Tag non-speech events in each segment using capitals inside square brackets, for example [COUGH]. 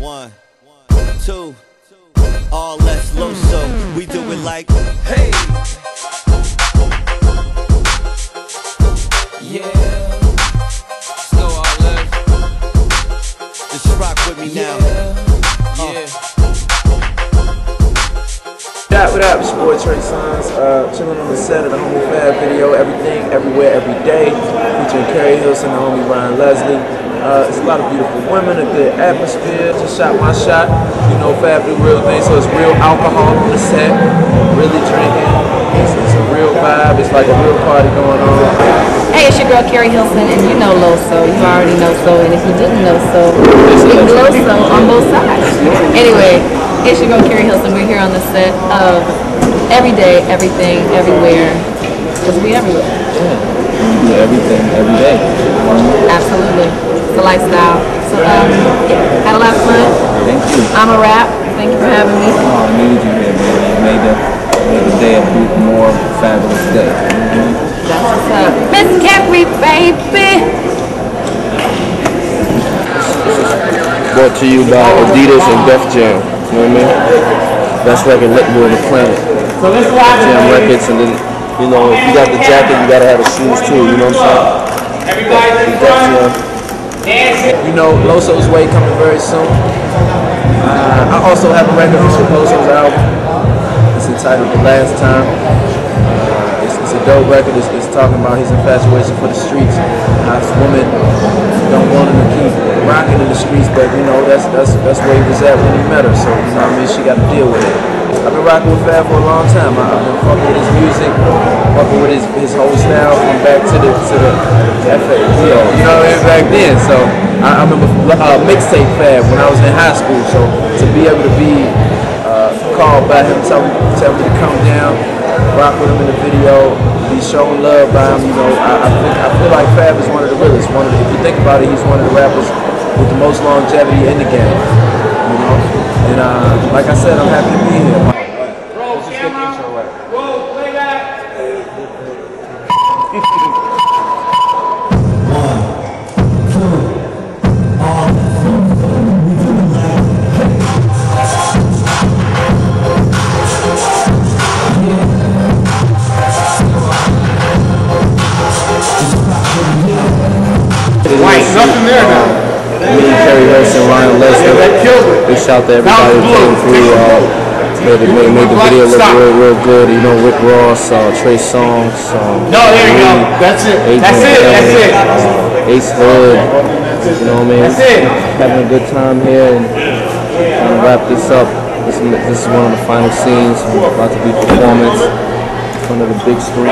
One, two, all less low so we do it like hey. Yeah. Slow all left. Just rock with me now. Yeah. Uh, what up, what up, it's your boy Trey Songz, uh, chilling on the set of the Homie Fab video, everything, everywhere, every day, featuring Keri Hilson, the homie Ryan Leslie. Uh, it's a lot of beautiful women, a good atmosphere, just shot my shot. You know, Fab do real things, so it's real alcohol on the set, really drinking. It's, it's a real vibe, it's like a real party going on. Hey, it's your girl Keri Hilson, and you know Loso. You already know so, and if you didn't know so, it's Loso on both sides. Anyway, it's your girl Keri Hilson. We're here on the set of Every Day, Everything, Everywhere, because we everywhere. We do everything, every day. Absolutely. It's a lifestyle. So, um, yeah, had a lot of fun. Thank you. I'm a rap. Thank you for having me. Oh, I needed you here, man. You made the, made the day a more fabulous day. That's what's up. Miss Keri, baby. Brought to you by Adidas and Def Jam. You know what I mean? Best record label on the planet. Def Jam Records, and then, you know, if you got the jacket, you gotta have the shoes too, you know what I'm saying? Def Jam. You know, Loso's Way coming very soon. Uh, I also have a record for Loso's album. It's entitled The Last Time. Dope record. It's, it's talking about his infatuation for the streets. How his woman don't want him to keep rocking in the streets, but you know that's that's that's where he was at when he met her. So you know what I mean. She got to deal with it. I've been rocking with Fab for a long time. I, I've been fucking with his music, fucking with his his whole style from back to the to the FXO. You know what I mean? Back then. So I, I remember uh, mixtape Fab when I was in high school. So to be able to be uh, called by him, tell tell me to come down, rock with him in the video, be shown love by him. You know, I, I, think, I feel like Fab is one of the realest. One of the, if you think about it, he's one of the rappers with the most longevity in the game. You know, and uh, like I said, I'm happy to be here. [LAUGHS] Right, nothing there now. Me, Keri Hilson, Ryan Leslie. Big shout to everybody who came through. Uh, made, it, made, made the video look real, real good. You know, Rick Ross, uh, Trey Songz. Um, No, there you go. That's it. Adrian That's it. That's it. Uh, Ace Hood. You know what I mean? That's it. Having a good time here and trying to wrap this up. This, is- this is one of the final scenes. About to be performance in front of the big screen.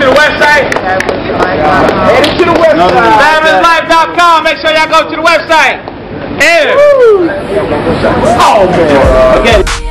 To the website. Head to the website. FabolousLife.com. Make sure y'all go to the website. Yeah. Oh man. Okay.